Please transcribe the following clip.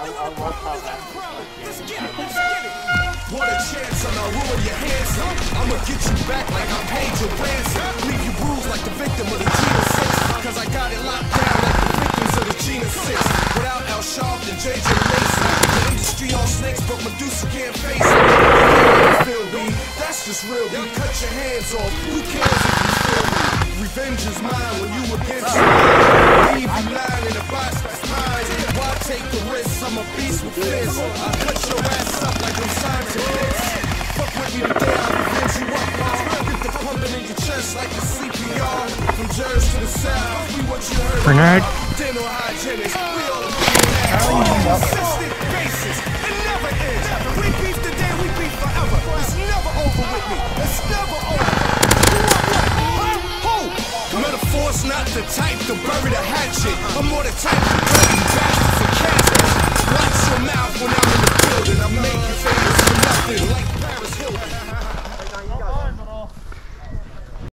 What a chance and I'll ruin your handsome. I'ma get you back like I paid your ransom. Leave you bruised like the victim of the Jena 6. Cause I got it locked down like the victims of the Jena 6. Without Al Sharpton, JJ Mason. The industry all snakes, but Medusa can't face it. Feel me? That's just real. You cut your hands off. Who cares if you feel me? Revenge is mine when you against me. Leave you I'm a beast with this. I cut your ass up like I'm this. Fuck with me today, I'll revenge you up, y'all. Get the pumping in your chest like the CPR. From Jersey to the South, we what you heard. Bernard. Dental hygienists, we all agree on that. Consistent basis, it never ends. We beef today, we beef forever. It's never over with me. It's never over. Metaphor's not the type to bury the hatchet. I'm more the type